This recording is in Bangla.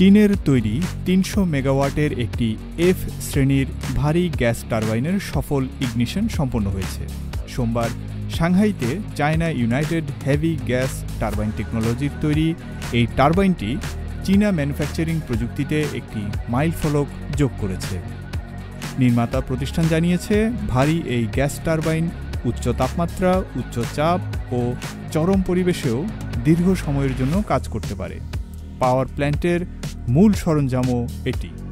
চীনের তৈরি তিনশো মেগাওয়াটের একটি এফ শ্রেণির ভারী গ্যাস টারবাইনের সফল ইগনিশন সম্পন্ন হয়েছে। সোমবার সাংহাইতে China United Heavy Gas Turbine টেকনোলজির তৈরি এই টারবাইনটি চীনা ম্যানুফ্যাকচারিং প্রযুক্তিতে একটি মাইল ফলক যোগ করেছে। নির্মাতা প্রতিষ্ঠান জানিয়েছে, ভারী এই গ্যাস টারবাইন উচ্চ তাপমাত্রা, উচ্চ চাপ ও চরম পরিবেশেও দীর্ঘ সময়ের জন্য কাজ করতে পারে। পাওয়ার প্ল্যান্টের মূল সরঞ্জামও এটি।